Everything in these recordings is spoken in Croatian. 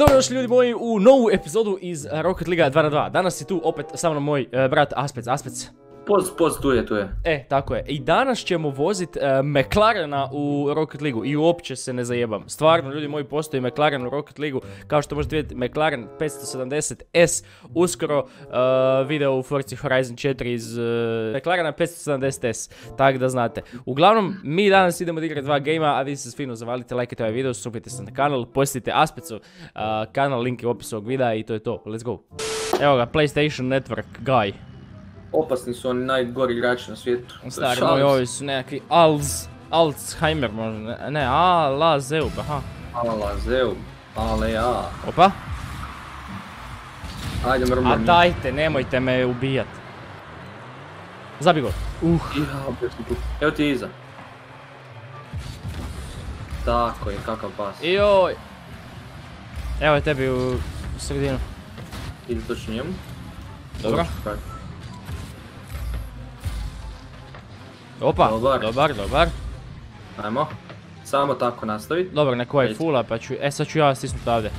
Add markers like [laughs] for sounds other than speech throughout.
Dobrodošli ljudi moji u novu epizodu iz Rocket Liga 2 na 2. Danas je tu opet sa mnom moj e, brat Aspec. Aspec. Poz, poz, tu je, tu je. E, tako je. I danas ćemo vozit e, McLarena u Rocket Ligu i uopće se ne zajebam. Stvarno, ljudi moji, postoji McLaren u Rocket Ligu. Kao što možete vidjeti, McLaren 570S. Uskoro e, video u Forza Horizon 4 iz e, McLarena 570S. Tako da znate. Uglavnom, mi danas idemo igrati dva gejma, a vi se fino zavalite, lajkajte ovaj video, subite se na kanal, posjetite Aspecu e, kanal, link je u opisu ovog videa i to je to. Let's go. Evo ga, PlayStation Network guy. Opasni su oni najgori igrači na svijetu. Stari Šalim moj, se. ovi su nekakvi Alz, Alzheimer možda, ne, ne, a, la, zeub, aha. Ala, zeu. Ale ja. Opa, Ajde, a mrmam. dajte, nemojte me ubijat. Zabi go. Uh. Evo ti iza. Tako je, kakav pas. joj. Evo je tebi u sredinu. Ide točno njemu. Dobro. Kaj? Opa, Dobar. dobar, dobar. Ajmo. Samo tako nastavi. Dobro, neko ovaj Ajde. fula pa ću, e sad ću ja stisnut ovdje.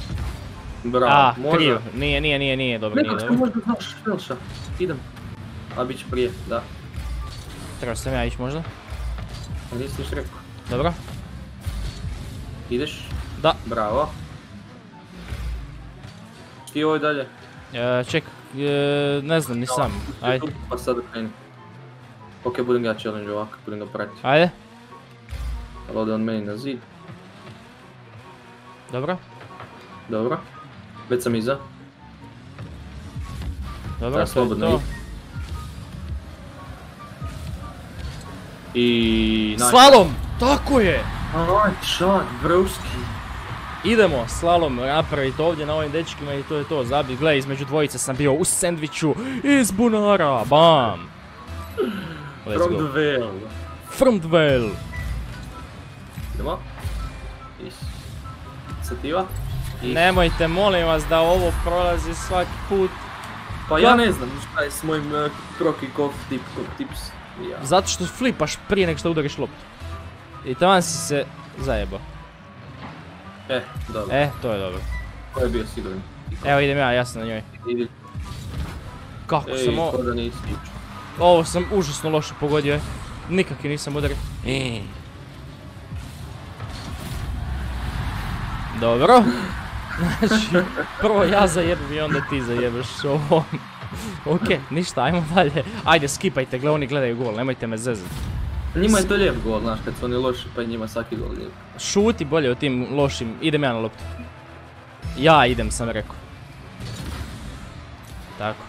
Bravo. A, krivo, nije, nije, nije, nije, dobro, nije Nekako dobro. možda znaš, Velša. Idem. A bit će prije, da. Trebao sam ja ići možda. A nisi niš rekao. Dobro, Ideš. da. Bravo. Ti ovo dalje. E, ček, e, ne znam, nisam. Ajde, Pa sad kreni. Ok, budem ga challenge ovako, budem ga pratiti. ajde, Ali ode on meni na zid. dobro, Dobro. Već sam iza. dobro, to je to. I... Slalom! Tako je! Aj, šat, brovski. Idemo slalom napraviti ovdje na ovim dečkima i to je to. Zabi, gle, između dvojice sam bio u sandviču iz bunara. Bam! Let's From go. the veil. From the well. Idemo. Sativa. Is. Nemojte, molim vas, da ovo prolazi svaki put. Pa ja ne znam šta je s mojim uh, pro kick-off tip, tips. Ja. Zato što flipaš prije nego što udariš loptu. I taman si se zajebao. E, dobro. E, to je dobro. Ko je bio siguran? Evo idem ja, ja sam na njoj. Idi. Kako Ej, sam ovo... ko da nisi. Ovo sam užasno loše pogodio. Nikak je nisam udario. E. Dobro. Znači, prvo ja zajebim i onda ti zajebeš ovo. Ok, ništa, ajmo dalje. Ajde, skipajte, gle, oni gledaju gol, nemojte me zezati. Njima je to lijep gol, znaš, kad su oni loši, pa njima svaki gol lijep. Šuti bolje o tim lošim, idem ja na loptu. Ja idem, sam rekao. Tako,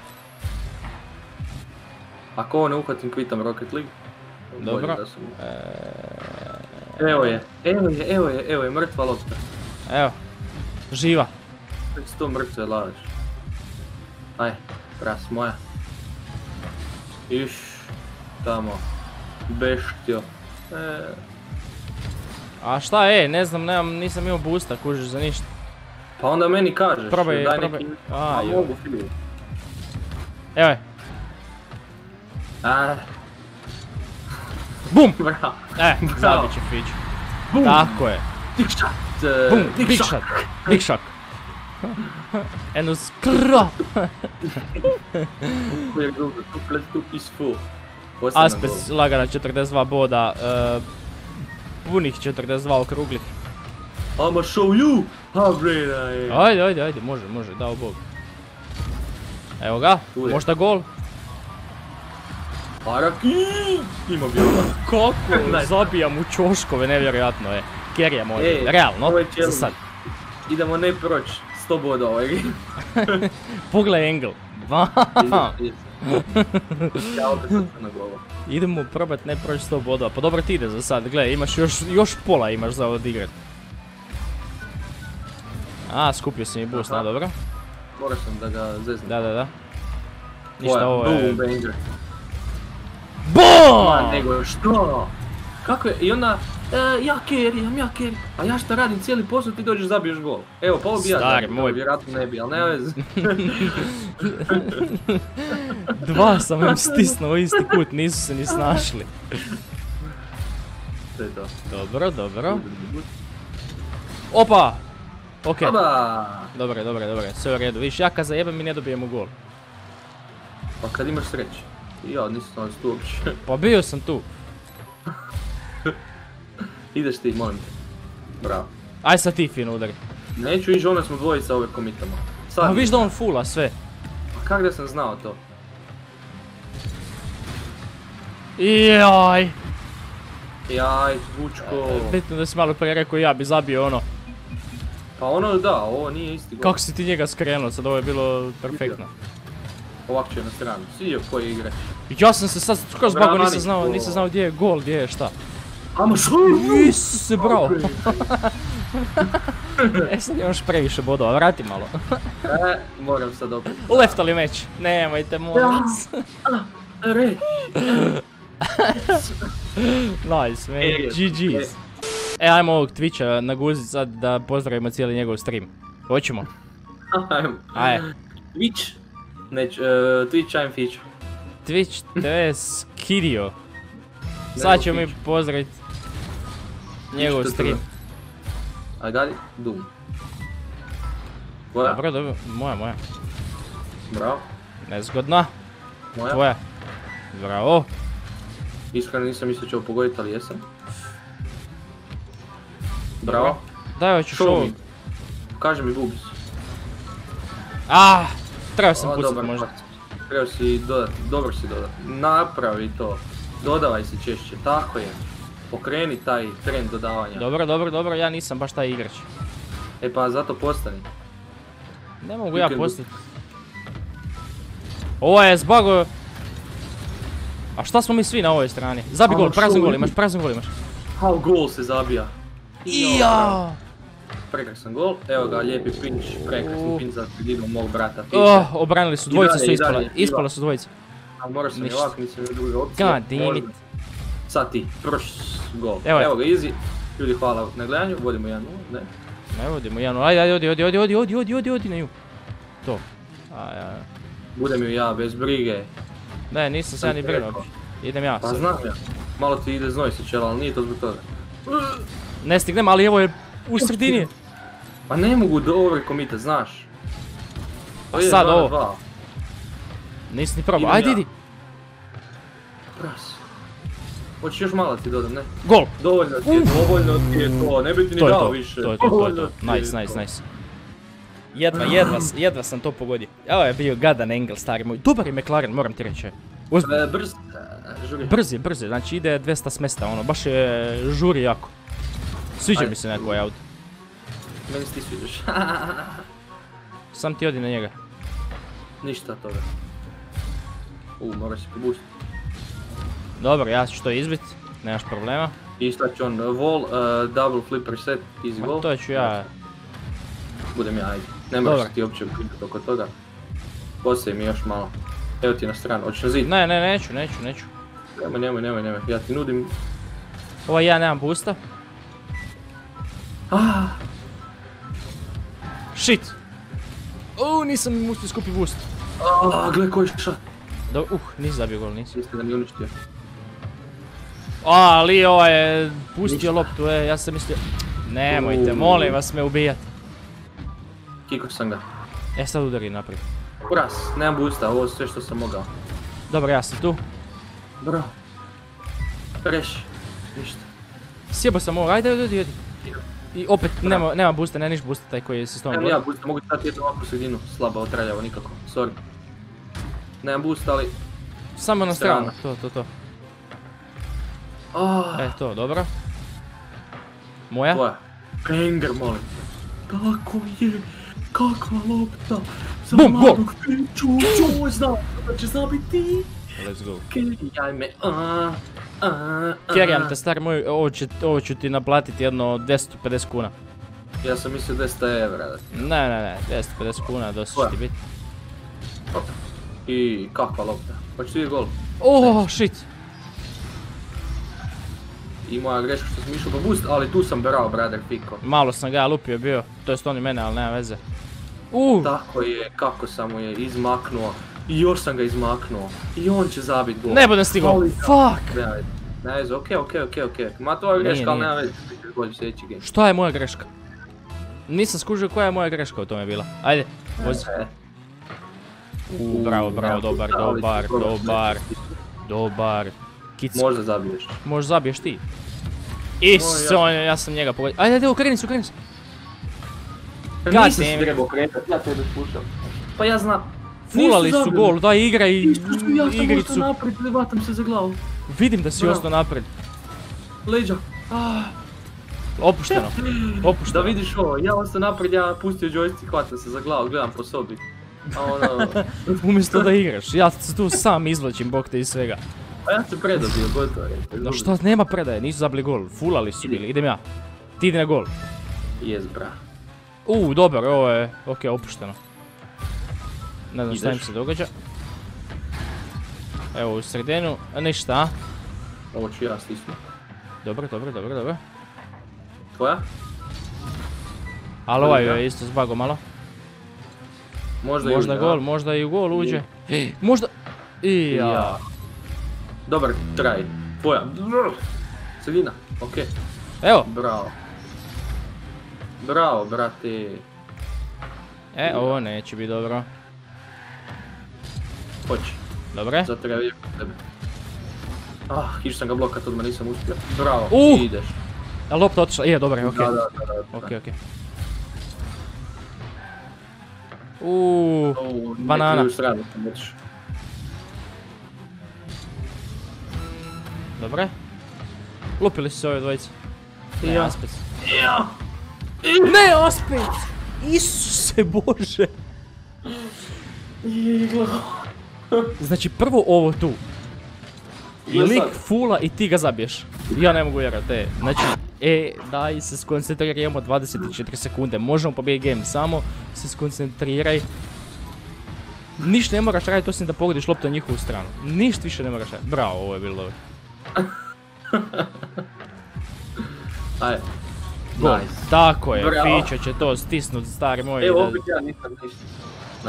Ako ovo ne uhvatim, kvitam Rocket League. Dobro. da sam- E, Evo je, evo je, evo je, evo je, mrtva lopta. evo. Živa. Već to mrtve lavaš. Aj, ras moja. Iš, tamo. Beštio. E, A šta je, ne znam, nemam, nisam imao boosta, kužiš za ništa. pa onda meni kažeš, Probaj, daj probaj. neki... A, mogu. Evo je, A, bum! bravo. E, zabit će Fić. Bum. Tako je. Shot. e, Bum. Big shot. [laughs] Eno [laughs] na Aspes lagana 42 boda. e, punih 42 okruglih. I'ma show you how great I am. Ajde, ajde, ajde, može, može, dao bog. Evo ga, možda gol. Araki! Ima bi ovo. Kako? [laughs] Nice. Zabijam u čoškove, nevjerojatno je. Kerija može, Ej, realno, za sad. Idemo ne proć, 100 boda ovaj game. [laughs] Pogledaj angle. Ja na. Idemo probat ne proći 100 bodova. Pa dobro ti ide za sad, gle, imaš još, još pola imaš za odigrat. A, skupio si mi boost, na dobro. Morao sam da ga zeznem. Da, da, da. Ništa, ovo je... Ma nego što? Kako je? I onda, e, ja carryam, ja carry. A ja šta radim cijeli posao, ti dođeš zabiješ gol. Evo, pa ovo bi ja Stari moj. vjerojatno ne bi, ali nema veze. [laughs] Dva sam im stisnuo u isti kut, nisu se ni snašli. To je to. Dobro, dobro. Opa! Okej, dobro je, dobro je, sve u redu. Viš, ja kad zajebam mi ne dobijemo gol. Pa kad imaš sreće. Ja nisam si tu uopće. [laughs] Pa bio sam tu. [laughs] Ideš ti, molim te. Bravo. Aj sad ti fino udari. Neću ići, one smo dvojica ove komitama. Sad. Pa viš da on fula sve. Pa Kak da sam znao to? Jaj. Jaj, Vučko. Bitno da si malo prije rekao ja bi zabio ono. Pa ono da, ovo nije isti gol. Kako si ti njega skrenuo, sad ovo je bilo perfektno. Ovako će na stranu. Svi koji igrač. Ja sam se sad skroz zbago, nisam znao, nisam znao gdje je gol, gdje je šta. Amo što? Isuse, bravo. [laughs] E sad imaš previše bodova, vrati malo. E, moram sad opet. [laughs] Leftali meč, nemojte molim. [laughs] Nice man, E, GG's. E, ajmo ovog Twitcha naguzit sad da pozdravimo cijeli njegov stream. Hoćemo? Ajmo. Ajde. Twitch. Neć, uh, Twitch I'm Fitch. Twitch TV Skidio. [laughs] Sad ćemo mi pozdravit njegov stream. I got it. Doom. Tvoja? Dobro, dobro, moja, moja. Bravo. Nezgodna, Moja. tvoja. Bravo. Iskreno nisam mislio će ovo pogoditi, ali jesam. Bravo. Daj, hoćeš Show. Kaži mi bubis. Ah, trebao sam O, pucat dobar možda. pas. Trebao si dodati, dobro si dodati. Napravi to. Dodavaj se češće, tako je. Pokreni taj trend dodavanja. Dobro, dobro, dobro, ja nisam baš taj igrač. E pa zato postani. Ne mogu ja postati. Ovo je zbago... A šta smo mi svi na ovoj strani? Zabi gol, prazan gol imaš, prazan gol imaš. Kao gol se zabija. Ija! Prekrasan gol, evo ga, lijepi pinč, prekrasni pinč za sredinom mog brata. Oh, obranili su, dvojica su ispala, ispala su dvojica. Ali morao sam i ovako, nisam imao druge opcije. God damn it. Sad ti, proš gol. Evo ga, easy. Ljudi, hvala na gledanju, vodimo 1-0, ne? Ne vodimo, Janu, ajde, ajde, odi, odi, odi, odi, odi, odi, odi, odi na nju. To. Aj, aj. Budem ju ja, bez brige. Ne, nisam se ja ni brinuo. Idem ja Pa sad. znam ja. Malo ti ide znoj se čela, ali nije to zbog toga. Ne stignem, ali evo je u sredini. [laughs] Pa ne mogu do ove komite, znaš. A je sad dva ovo. dva. Nisi ni probao, ajde idi. Pras. Hoćeš još malo ti dodam, ne? Gol. Dovoljno ti je, dovoljno ti je to, ne bi ti ni To je dao to, više. to je to, to je to. Nice, nice, nice. Jedva, jedva, s- jedva sam to pogodio. Ovo je bio gadan angle, stari moj. Dobar je McLaren, moram ti reći. Uz- E, brz, e, žuri. Brz je, brz je, znači ide 200 smesta, ono, baš je žuri jako. Sviđa Ajde. mi se neko ovaj auto. Meni se ti sviđaš. [laughs] Sam ti odi na njega. Ništa toga. U, moraš se pobustiti. Dobro, ja ću to izbit, nemaš problema. I šta će on, wall, uh, double flip reset, easy Ma goal. to ću ja, Budem ja, ajde. Ne moraš ti uopće pitati oko toga. Postavi mi još malo. Evo ti na stranu, hoćeš na zid? ne, ne, neću, neću, neću. Nemoj, nemoj, nemoj, nemoj. Ja ti nudim... Ovaj ja nemam boosta. Ah, Shit! Uuu, nisam uspio skupi boost. ah, gle koji šat. Do, uh, nisi zabio gol, nisi. Mislim da mi uništio. A, ali ovaj je pustio loptu, e, ja sam mislio... Nemojte, molim vas me ubijat. Kiko sam ga. E, sad udari naprijed. Kuras, nemam boosta, ovo je sve što sam mogao. Dobro, ja sam tu. Bro. Reš. Ništa. Sjebo sam ovo, ajde, ajde, ajde. I opet, nema, nema boosta, ne niš boosta taj koji se s Nemam bori. ja boosta, mogu ti dati jednu ovakvu sredinu. Slaba, otraljava, nikako. Sorry. Nemam boosta, ali... Samo na stranu, to, to, to. Ah, E, to, dobro. Moja? tvoja. Banger, molim. Tako je. Kakva lopta. Za Bum, mladog. Joj, znam da će zabiti. Let's go. Kerijaj me. a, a, a. Kerijam te, stari moj, ovo, ću ti naplatiti jedno 250 kuna. Ja sam mislio 200 evra. da ti- Ne, ne, ne, 250 kuna, dosta će ti biti. I kakva lopta. Hoćeš vidjeti gol? Oh, shit. I moja greška što sam išao po boost, ali tu sam brao, brother, Fiko. Malo sam ga ja lupio bio, to jest oni mene, ali nema veze. Uh, Tako je, kako sam mu je izmaknuo. I još sam ga izmaknuo. I on će zabit gol. ne budem stigao. Fuck. Nema veze, okej, okej, okej, okej. Ma to je greška, ali nema veze. Bolje sljedeći game. Šta je moja greška? Nisam skužio koja je moja greška u tome bila. Ajde, vozi. E, bravo, bravo, dobar, dobar, dobar, dobar. Kic, Možda zabiješ. možda zabiješ ti. Iso, je- ja sam njega pogodio. Ajde, ajde, okreni se, okreni se. Nisam se trebao kretati, ja tebe slušam. Pa ja znam. Fulali su gol, daj igraj Isto sam ja sam igricu. ostao naprijed, vatam se za glavu. Vidim da si ostao napred. Leđa. Ah, Opušteno, [laughs] da opušteno. vidiš ovo, ja ostao naprijed, ja pustio joystick, hvatam se za glavu, gledam po sobi. A ono, [laughs] Umjesto da igraš, ja se tu sam izvlačim bok te iz svega. pa ja se predobio, gotovo je. No što, nema predaje, nisu zabili gol, fulali su bili, idem ja. Ti idi na gol. Jes, bra. U, dobar, ovo je, ok, opušteno. Ne znam šta im se događa. Evo u sredinu, a ništa? Ovo ću ja stisnu. Dobro, dobro, dobro, dobro. Tvoja? Ali ovaj je isto zbago malo. Možda, i Možda gol, možda i u gol uđe. Možda... I ja. Dobar traj. Tvoja. Celina, okej. Evo, Bravo. Bravo, brate. e, ovo neće biti dobro. Hoće. Dobre. Zato ga vidim kod tebe. Ah, išao sam ga blokat, odmah nisam uspio. Bravo, Uh! ideš. A lopta otišla, je, dobro, je, okej. Da, da, da, da. Okej, okej. Uuu, U, Banana. Dobre. Lupili su se ove dvojice. Ne, Ja. Aspec. Ja. Ne, Aspec! Isuse Bože! Iglo. Znači prvo ovo tu. I Ja lik fula i ti ga zabiješ. Ja ne mogu vjerovati, e, znači, e, daj se skoncentrirajmo 24 sekunde, možemo pobijediti game, samo se skoncentriraj. Ništa ne moraš raditi osim da pogodiš loptu na njihovu stranu. Ništa više ne moraš raditi. Bravo, ovo je bilo dobro. [laughs] Ajde. Gol. Nice. Tako je. Fićo će to stisnut, stari moj. Evo opet ja nisam ništa.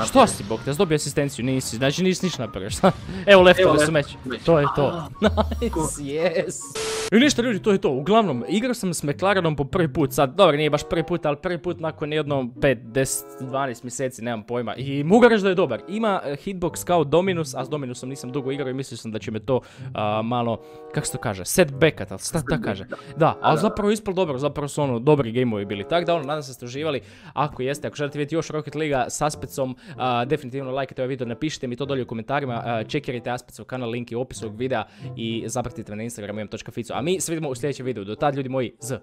Što si, bog te, dobio asistenciju, nisi, znači nisi ništa napravio, šta? [laughs] Evo leftove su meč. to je to. [laughs] Nice, yes. I ništa ljudi, to je to, uglavnom, igrao sam s McLarenom po prvi put, sad, dobro, nije baš prvi put, ali prvi put nakon jednom 5, 10, 12 mjeseci, nemam pojma. I mogu reći da je dobar, ima eh, hitbox kao Dominus, a s Dominusom nisam dugo igrao i mislio sam da će me to a, malo, kako se to kaže, setbackat, ali šta ta kaže? Da, ali zapravo ispalo dobro, zapravo su ono dobri gameovi bili. Tako da ono, nadam se da ste uživali. Ako jeste, ako želite vidjeti još Rocket Liga s Aspecom, a, definitivno lajkajte ovaj video, napišite mi to dolje u komentarima, a, čekirajte Aspecov kanal, link je u opisu ovog videa i zapratite me na Instagramu imam.fico. Mi se vidimo u sljedećem videu. Do tad ljudi moji, z.